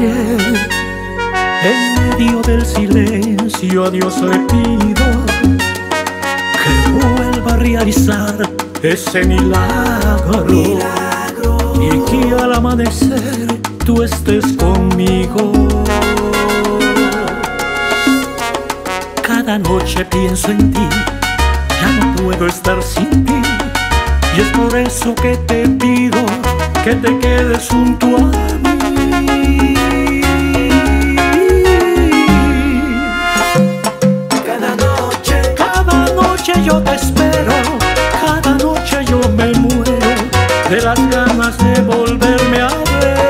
En medio del silencio a Dios le pido que vuelva a realizar ese milagro. y que al amanecer tú estés conmigo. Cada noche pienso en ti, ya no puedo estar sin ti, y es por eso que te pido que te quedes junto a mí. Las ganas de volverme a ver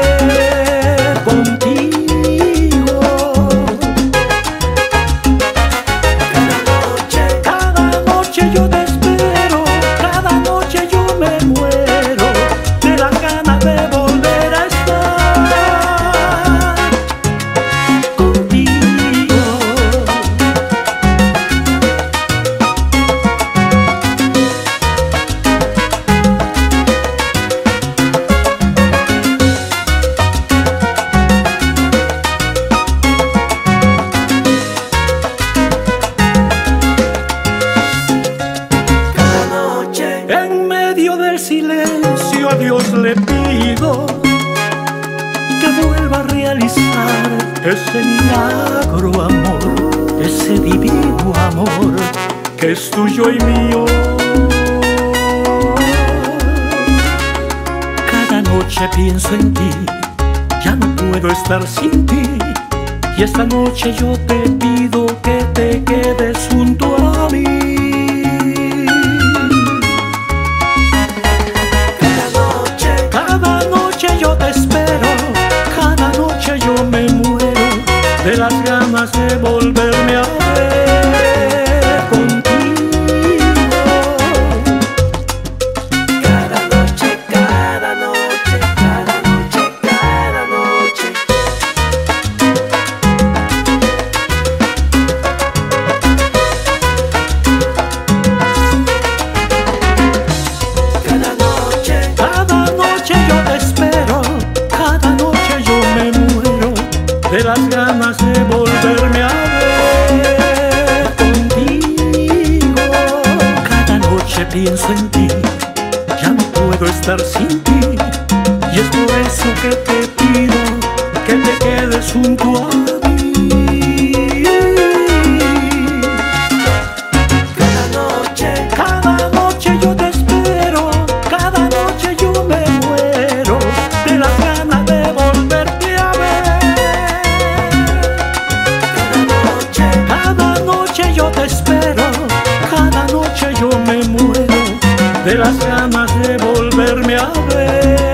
del silencio a Dios le pido que vuelva a realizar ese milagro amor, ese divino amor que es tuyo y mío. Cada noche pienso en ti, ya no puedo estar sin ti. Y esta noche yo te las ganas de volverme a ver contigo. Cada noche pienso en ti, ya no puedo estar sin ti. Y es por eso que te pido que te quedes junto a mí. De las ganas de volverme a ver.